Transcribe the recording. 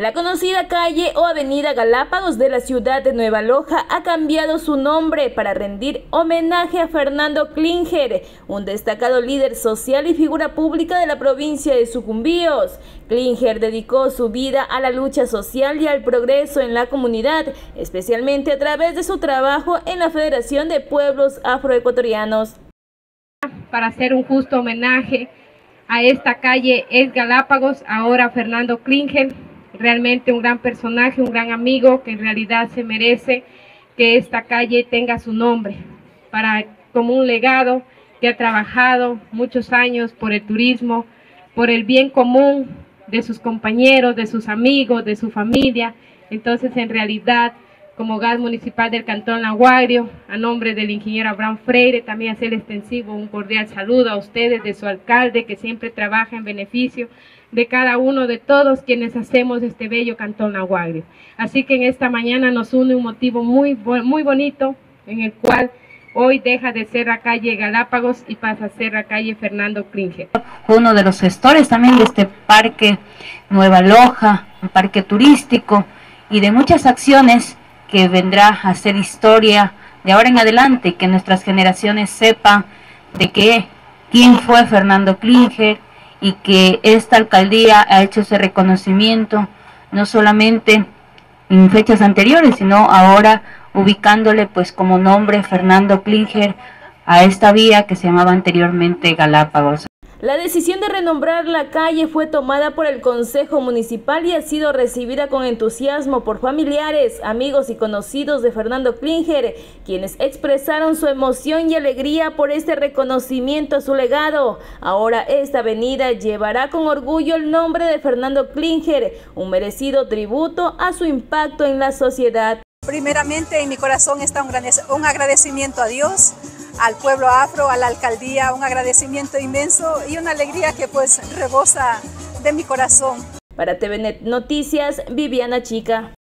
La conocida calle o avenida Galápagos de la ciudad de Nueva Loja ha cambiado su nombre para rendir homenaje a Fernando Klinger, un destacado líder social y figura pública de la provincia de Sucumbíos. Klinger dedicó su vida a la lucha social y al progreso en la comunidad, especialmente a través de su trabajo en la Federación de Pueblos Afroecuatorianos. Para hacer un justo homenaje a esta calle es Galápagos, ahora Fernando Klinger, realmente un gran personaje, un gran amigo que en realidad se merece que esta calle tenga su nombre para como un legado que ha trabajado muchos años por el turismo, por el bien común de sus compañeros, de sus amigos, de su familia. Entonces, en realidad, como gas municipal del Cantón Laguario, a nombre del ingeniero Abraham Freire, también hacer extensivo un cordial saludo a ustedes, de su alcalde, que siempre trabaja en beneficio de cada uno de todos quienes hacemos este bello Cantón Laguario. Así que en esta mañana nos une un motivo muy, muy bonito, en el cual hoy deja de ser la calle Galápagos y pasa a ser la calle Fernando Klinger. Uno de los gestores también de este parque Nueva Loja, un parque turístico y de muchas acciones que vendrá a hacer historia de ahora en adelante, que nuestras generaciones sepan de qué, quién fue Fernando Klinger y que esta alcaldía ha hecho ese reconocimiento, no solamente en fechas anteriores, sino ahora ubicándole pues como nombre Fernando Klinger a esta vía que se llamaba anteriormente Galápagos. La decisión de renombrar la calle fue tomada por el Consejo Municipal y ha sido recibida con entusiasmo por familiares, amigos y conocidos de Fernando Klinger, quienes expresaron su emoción y alegría por este reconocimiento a su legado. Ahora esta avenida llevará con orgullo el nombre de Fernando Klinger, un merecido tributo a su impacto en la sociedad. Primeramente en mi corazón está un agradecimiento a Dios al pueblo afro, a la alcaldía, un agradecimiento inmenso y una alegría que pues rebosa de mi corazón. Para TVNet Noticias, Viviana Chica.